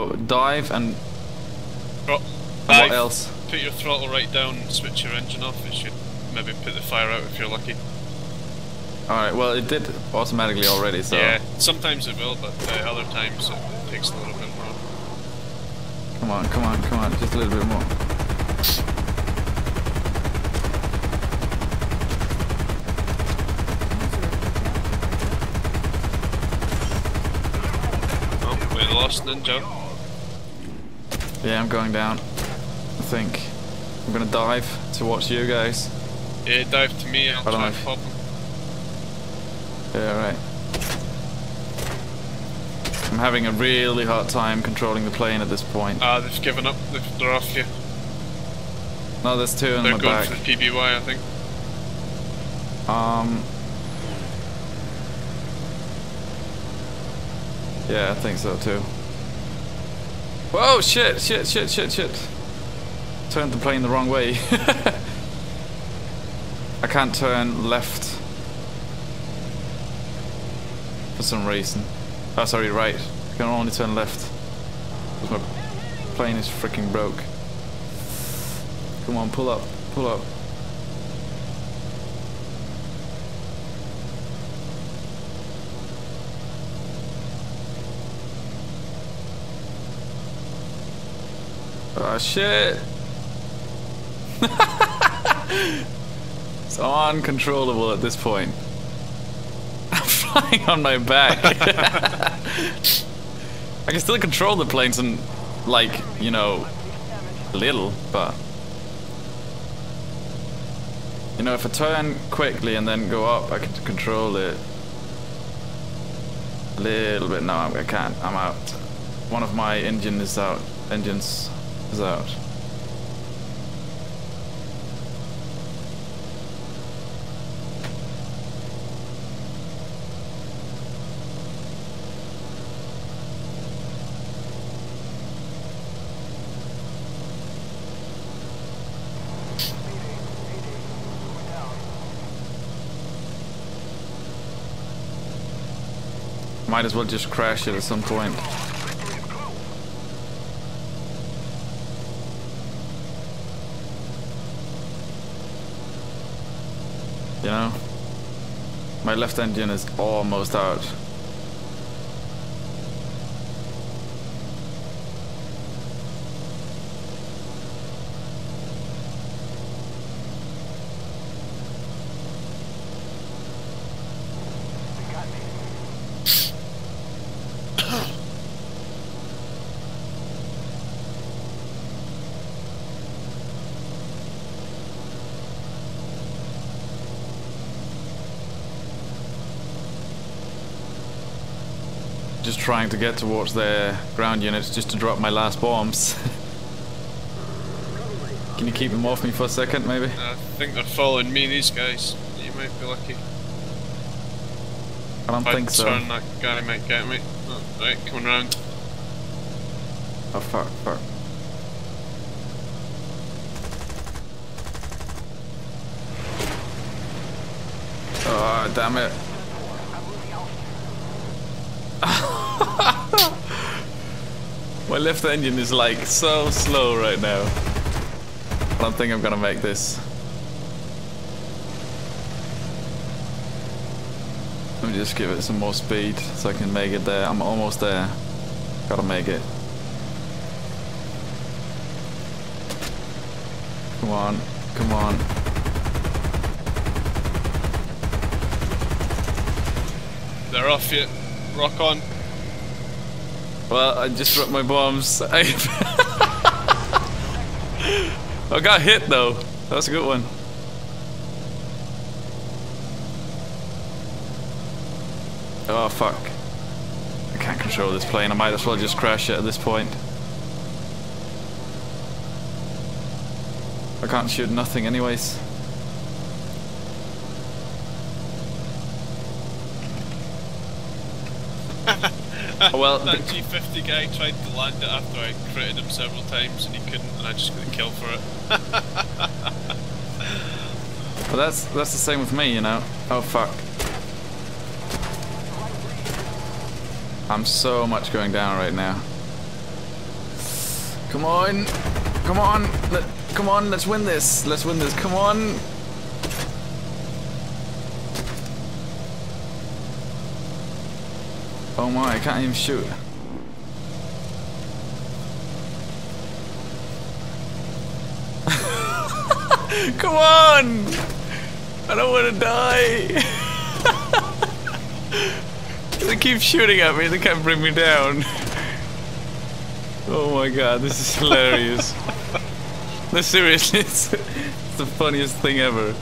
Oh, dive and, dive, what else? Put your throttle right down, and switch your engine off. It should maybe put the fire out if you're lucky. Alright, well it did automatically already, so Yeah, sometimes it will, but uh, other times it takes a little bit more. come on, come on, come on, just a little bit more. Oh, we lost Ninja. Yeah, I'm going down. I think. I'm gonna dive to watch you guys. Yeah, dive to me, I'll try and pop. Yeah, right. I'm having a really hard time controlling the plane at this point. Ah, they've given up, they're off you. No, there's two in They're my going for the PBY, I think. Um. Yeah, I think so too. Whoa! Shit! Shit! Shit! Shit! Shit! Turned the plane the wrong way. I can't turn left for some reason. Oh, sorry, right. I can only turn left. my plane is freaking broke. Come on, pull up, pull up. Oh shit! it's uncontrollable at this point. I'm flying on my back. I can still control the planes and, like, you know, a little, but. You know, if I turn quickly and then go up, I can control it a little bit. No, I can't. I'm out. One of my engine is out. Engines is out. Might as well just crash it at some point. You know? My left engine is almost out. Just trying to get towards their ground units just to drop my last bombs. Can you keep them off me for a second, maybe? I think they're following me, these guys. You might be lucky. I don't If I think so. turn, that guy might get me. Oh, right, coming round. Oh fuck, fuck. Oh, damn it. My left engine is like so slow right now. I don't think I'm gonna make this. Let me just give it some more speed so I can make it there. I'm almost there. Gotta make it. Come on, come on. They're off yet. Rock on. Well, I just dropped my bombs. I, I got hit though. That was a good one. Oh fuck. I can't control this plane. I might as well just crash it at this point. I can't shoot nothing anyways. well, That G50 guy tried to land it after I critted him several times and he couldn't and I just got a kill for it. But that's that's the same with me, you know. Oh fuck. I'm so much going down right now. Come on. Come on. Let, come on, let's win this. Let's win this. Come on. Oh my, I can't even shoot. Come on! I don't want to die. they keep shooting at me. They can't bring me down. Oh my god, this is hilarious. no, seriously, it's, it's the funniest thing ever.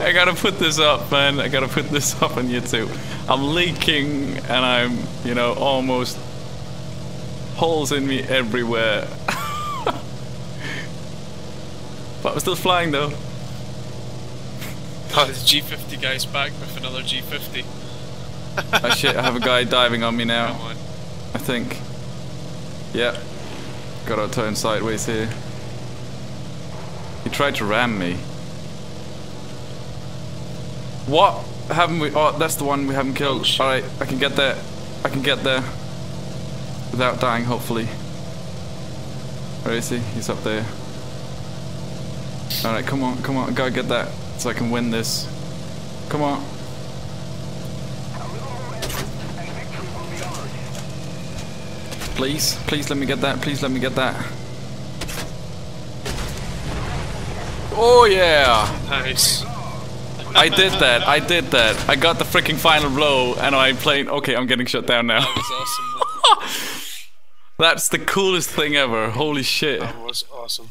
I gotta put this up, man. I gotta put this up on YouTube. I'm leaking and I'm, you know, almost holes in me everywhere. but I'm still flying though. Oh, the G50 guy's back with another G50. oh ah, shit, I have a guy diving on me now. Come on. I think. Yeah. Gotta turn sideways here. He tried to ram me. What haven't we? Oh, that's the one we haven't killed. Oh. Alright, I can get there. I can get there. Without dying, hopefully. Where is he? He's up there. Alright, come on, come on. Gotta get that so I can win this. Come on. Please, please let me get that. Please let me get that. Oh yeah! Nice. I did that. I did that. I got the freaking final blow, and I played. Okay, I'm getting shut down now. That was awesome. That's the coolest thing ever. Holy shit. that was awesome.